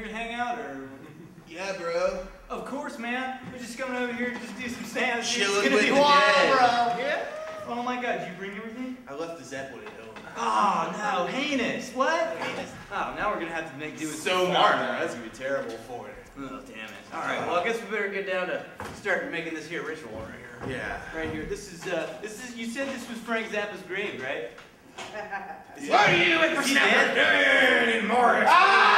here hang out, or? Yeah, bro. Of course, man. We're just coming over here to just do some sanity. Chilling it's gonna be wild, dead. bro. Yeah. Oh my God, did you bring everything? I left the Zeppelin at home. Oh no, heinous. What? Heinous. Oh, now we're gonna have to make do with so hard. That's gonna be terrible for it. Oh damn it. All right. Well, I guess we better get down to start making this here ritual right here. Yeah. Right here. This is uh, this is. You said this was Frank Zappa's grave, right? What are you with the dead? Morris? Ah!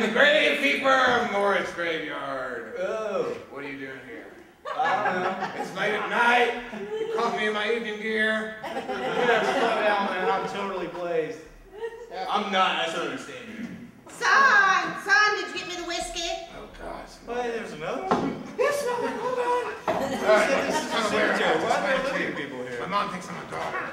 I'm the gravekeeper of Morris Graveyard. Oh, What are you doing here? I don't know. It's late at night. You caught me in my evening gear. You gotta slow down, man. I'm totally blazed. I'm not, I don't understand you. Son, son, did you get me the whiskey? Oh God. Wait, there's another one. Yes, Mother, hold on. Alright, this this is is kind of weird. Why are there Explain living people here? My mom thinks I'm a daughter,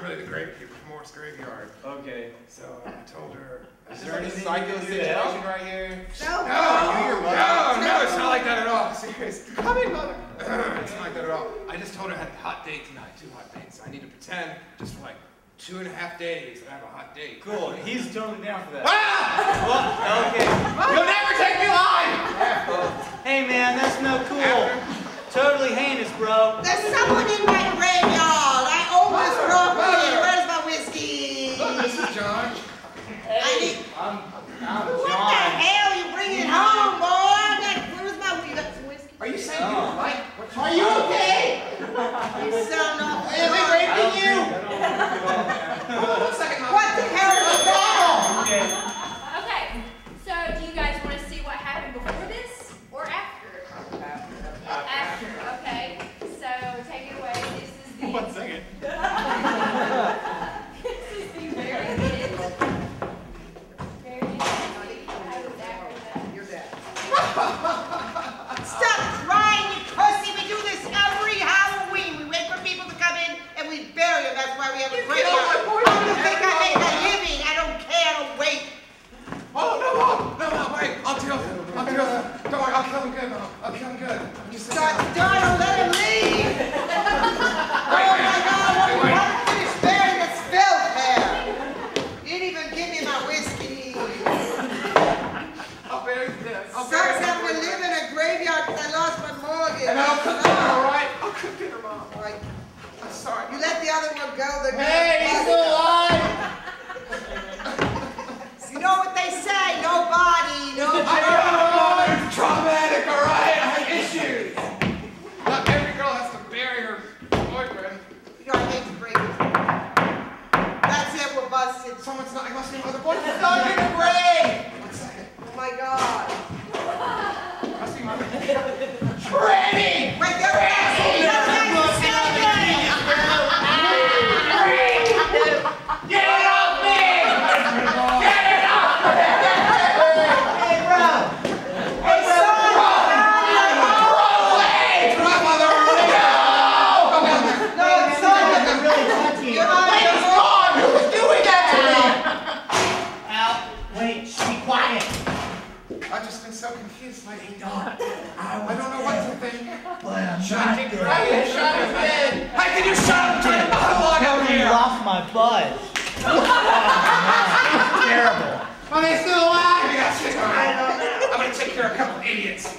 but I'm really the gravekeeper of Morris Graveyard. Okay. So I told her. Is there any anything psycho you can do to help? situation right here? No. No, you your no, no, it's not like that at all. Serious. Come in, mother. it's not like that at all. I just told her I had a hot date tonight, two hot dates. I need to pretend just for like two and a half days that I have a hot date. Cool. He's totally down for that. Ah! Well, okay. You'll never take me alive! Hey, man, that's no cool. Totally heinous, bro. There's someone in my graveyard. I own this property. Where's my whiskey? This is John. I need. I'm, I'm What the John. hell? You bring it home, boy? I got, where's my? You got some whiskey? Are you saying you Oh. like what you Are you okay? You sound awful. Is it raping you? I'll cook dinner, all right? I'll cook dinner, Mom. Like, I'm sorry. you let the other one go. They're Hey, he's still alive! You know what they say? No body, no I know, it's traumatic, all right? I have issues. Not every girl has to bury her boyfriend. You know, I hate to break it. That's it, we're busted. Someone's not, I must be another boyfriend. Dug in the grave! One second. Oh my God. Must wait, shh, be quiet. I've just been so confused lately. I don't know what to think. Shot him right, shot him dead. How can you shut him? Turn the bottle on out Totally here. lost my buzz. Oh, man. Terrible. Are they still alive? You got sick of it. I'm gonna take care of a couple idiots.